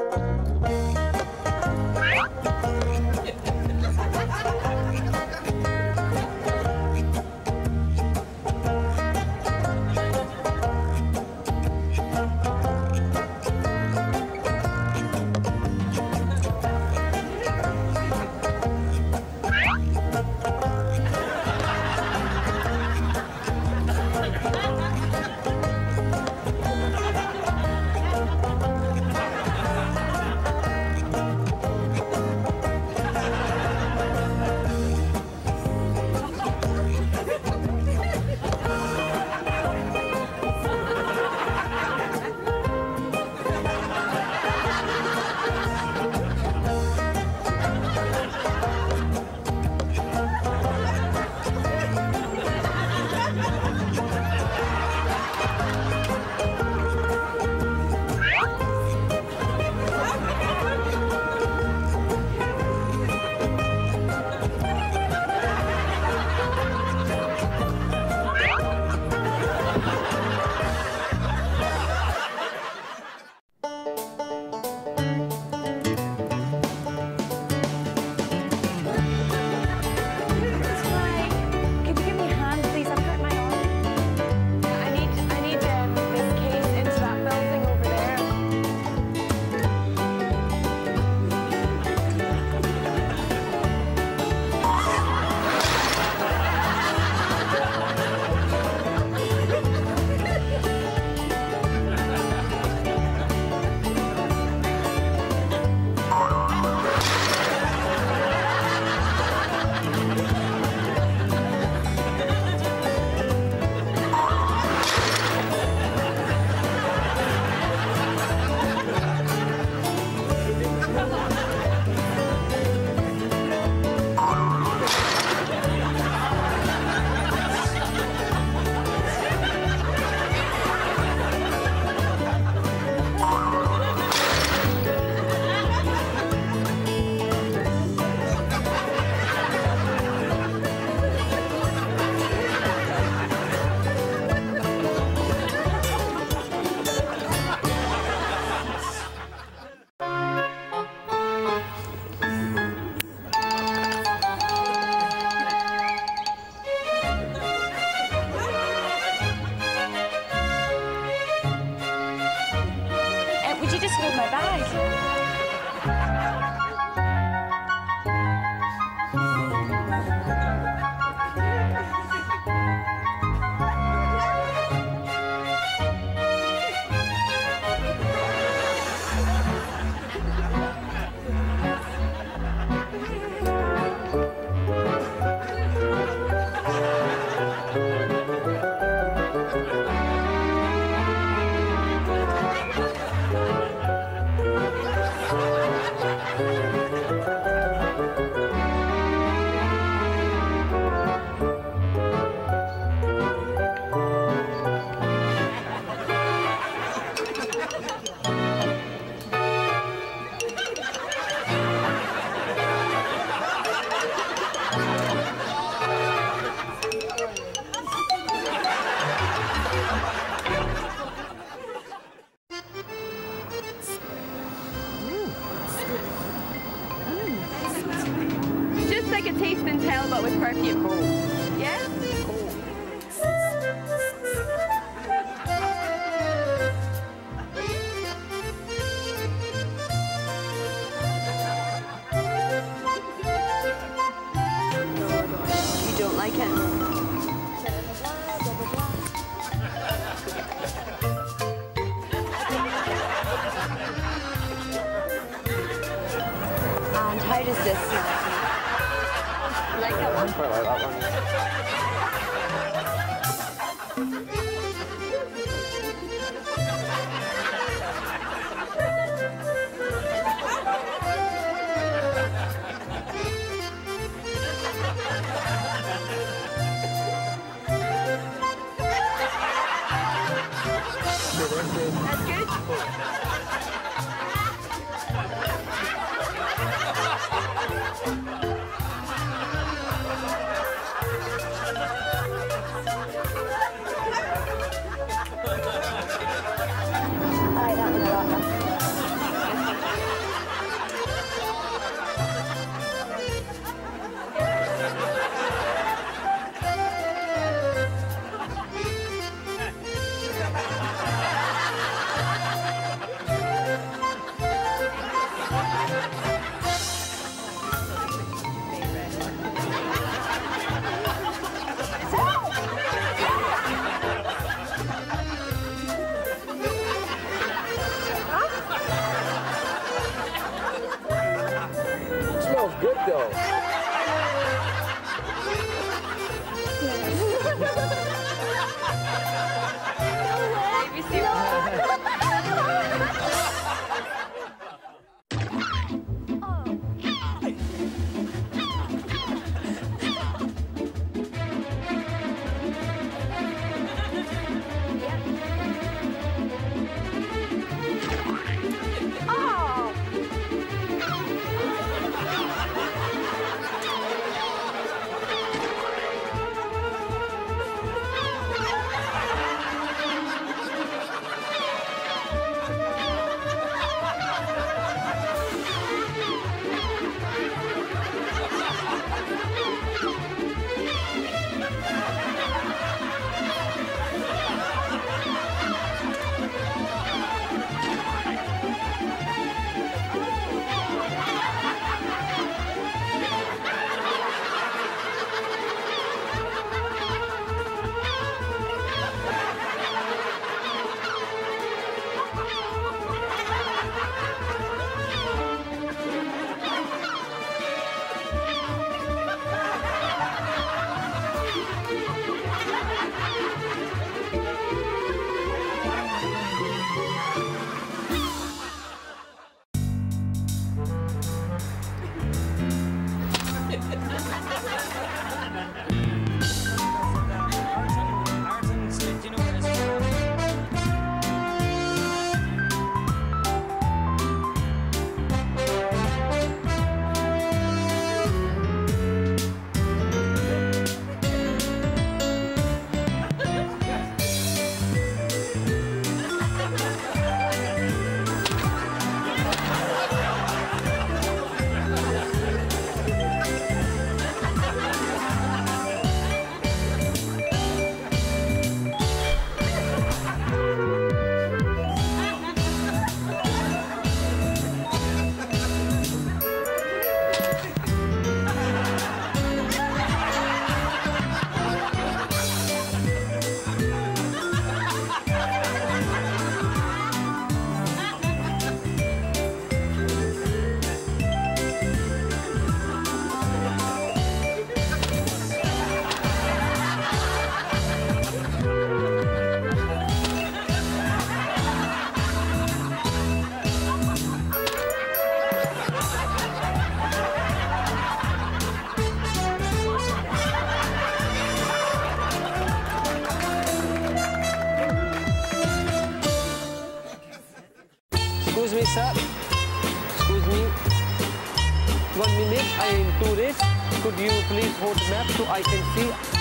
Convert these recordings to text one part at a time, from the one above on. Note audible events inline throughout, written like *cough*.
Could just hold my bag? That's good. Excuse me, sir. Excuse me. One minute, I am tourist. Could you please hold the map so I can see?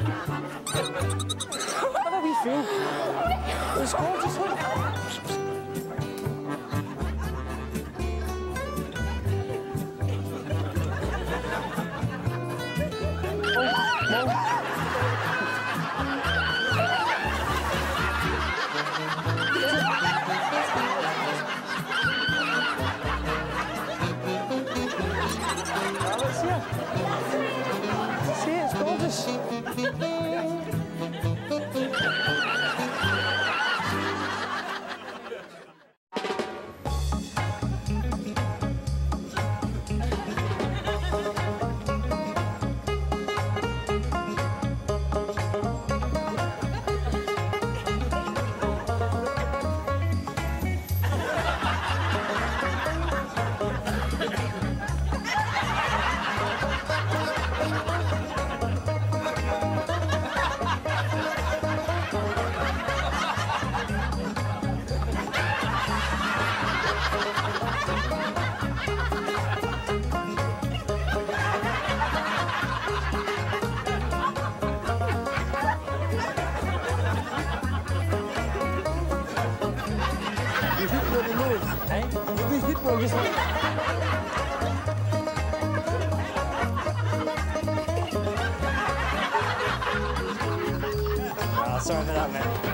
What are we feeling? *gasps* It's gorgeous, Thank *laughs* you. You hit me on this one. Oh, sorry for that, man.